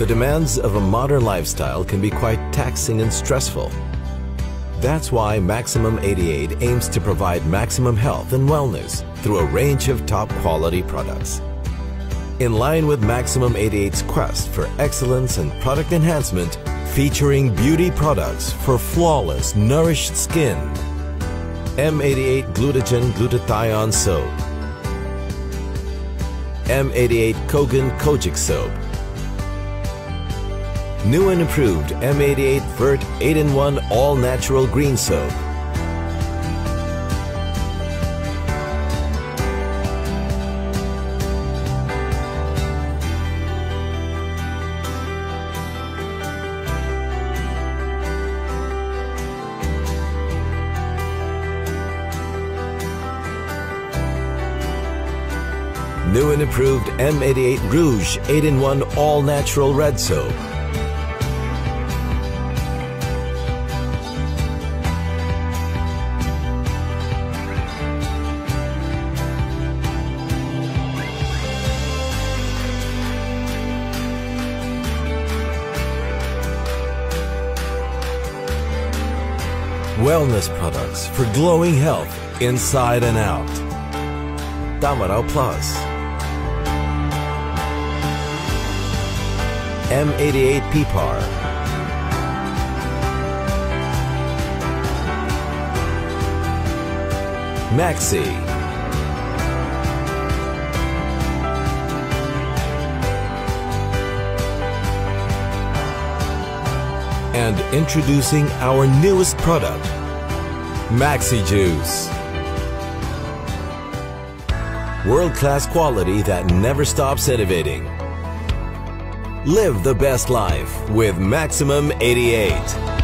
The demands of a modern lifestyle can be quite taxing and stressful. That's why Maximum 88 aims to provide maximum health and wellness through a range of top quality products. In line with Maximum 88's quest for excellence and product enhancement, featuring beauty products for flawless, nourished skin. M88 Glutathione Glutathione Soap. M88 Kogan Kojic Soap. New and improved M88 Vert 8-in-1 All Natural Green Soap. New and improved M88 Rouge 8-in-1 All Natural Red Soap. Wellness products for glowing health inside and out. Damarao Plus. M88 PPAR. Maxi. And introducing our newest product, Maxi Juice. World class quality that never stops innovating. Live the best life with Maximum 88.